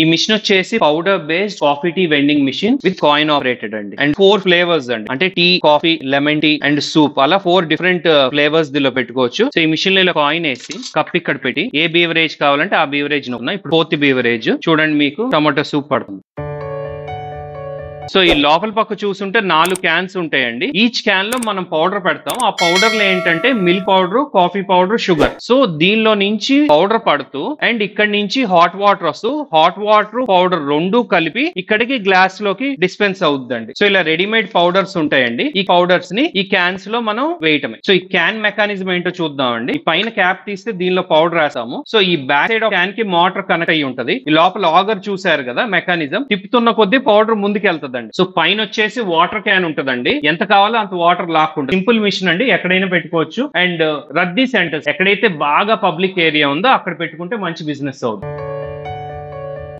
ఈ మిషన్ వచ్చేసి powder based coffee tea vending machine with coin operated అండి. And four flavours అండి. అంటే tea coffee lemon tea and soup అలా four different flavours దీనిలో పెట్టుకోవచ్చు. సో ఈ మిషన్లో కాయిన్ వేసి కప్ ఇక్కడ పెట్టి ఏ బీవరేజ్ కావాలంటే ఆ బీవరేజ్ ఉన్నాయి. ఇప్పుడు ఫోర్త్ బీవరేజ్ చూడండి మీకు టమాటో సూప్ పడుతుంది. సో ఈ లోపల పక్క చూసుంటే నాలుగు క్యాన్స్ ఉంటాయండి. ఈచ్ క్యాన్లో మనం పౌడర్ పెడతాం. ఆ పౌడర్లో ఏంటంటే milk powder coffee powder sugar. So దీనిలో నుంచి పౌడర్ పడుతూ అండ్ ఇక్కడ నుంచి హాట్ వాటర్ వస్తూ హాట్ వాటర్ పౌడర్ రెండు కలిపి ఇక్కడికి గ్లాస్లోకి డిస్పెన్స్ అవుతుందండి సో ఇలా రెడీమేడ్ పౌడర్స్ ఉంటాయండి. ఈ పౌడర్స్ని ఈ క్యాన్స్లో మనం వేయటమే. సో ఈ క్యాన్ మెకానిజం ఏంటో చూద్దామండి. ఈ పైన క్యాప్ తీస్తే దీనిలో పౌడర్ వేసాము సో ఈ బ్యాక్ సైడ్ క్యాన్కి మోటార్ కనెక్ట్ అయ్యి ఉంటది. ఈ లోపల ఆగర్ చూసారు కదా మెకానిజం. తిప్పుతున్న కొద్దీ పౌడర్ ముందుకు వెళ్తుందండి సో పైన వచ్చేసి వాటర్ క్యాన్ ఉంటదండి. ఎంత కావాలో అంత వాటర్ లాక్కుంటుంది సింపుల్ మిషన్ అండి. ఎక్కడైనా పెట్టుకోవచ్చు. అండ్ రద్దీ సెంటర్స్. ఎక్కడైతే బాగా పబ్లిక్ ఏరియా ఉందో అక్కడ పెట్టుకుంటే మంచి బిజినెస్ అవుతుంది